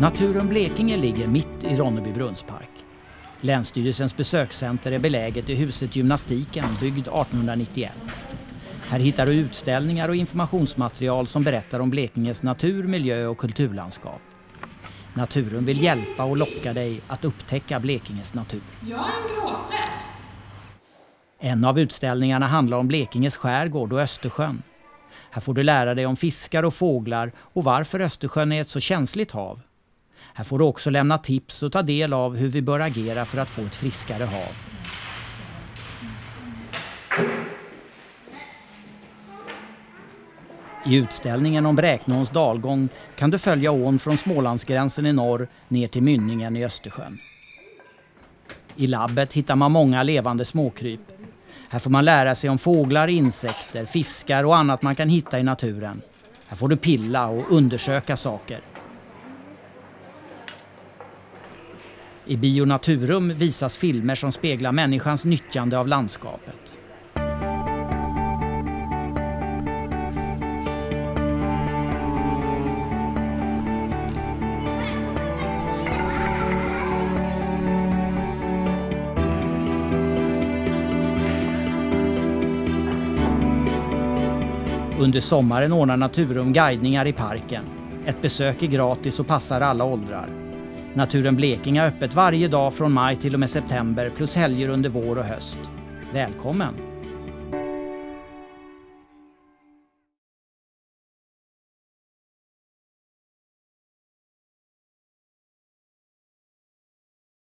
Naturen Blekinge ligger mitt i Ronneby brunnspark. Länsstyrelsens besökscenter är beläget i huset Gymnastiken byggd 1891. Här hittar du utställningar och informationsmaterial som berättar om Blekinges natur, miljö och kulturlandskap. Naturen vill hjälpa och locka dig att upptäcka Blekinges natur. Jag en. En av utställningarna handlar om Blekinges skärgård och Östersjön. Här får du lära dig om fiskar och fåglar och varför Östersjön är ett så känsligt hav. Här får du också lämna tips och ta del av hur vi bör agera för att få ett friskare hav. I utställningen om Bräkneåns dalgång kan du följa ån från Smålandsgränsen i norr ner till mynningen i Östersjön. I labbet hittar man många levande småkryp. Här får man lära sig om fåglar, insekter, fiskar och annat man kan hitta i naturen. Här får du pilla och undersöka saker. I Bio Naturum visas filmer som speglar människans nyttjande av landskapet. Under sommaren ordnar Naturum guidningar i parken. Ett besök är gratis och passar alla åldrar. Naturen Blekinge är öppet varje dag från maj till och med september plus helger under vår och höst. Välkommen!